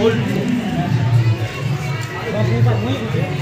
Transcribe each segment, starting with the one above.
Olho. Vamos para muito.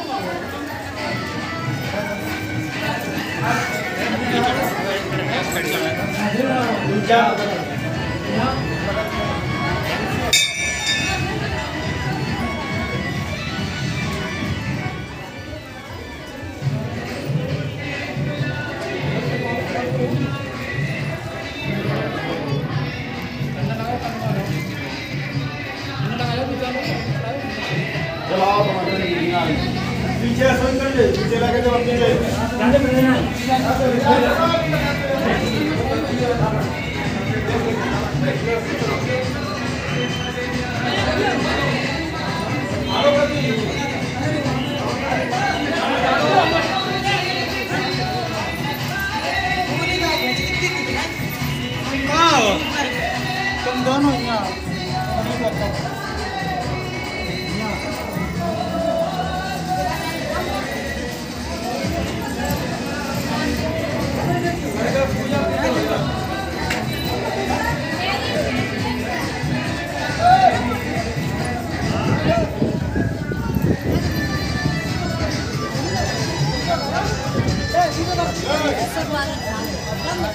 Yeah, so I'm you 부드럽게. 네.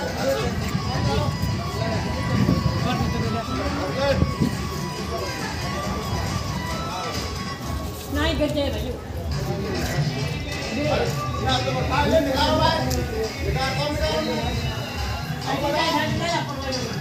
नहीं गड्ढे भाई निकालो भाई निकाल कौन निकालो हम पता है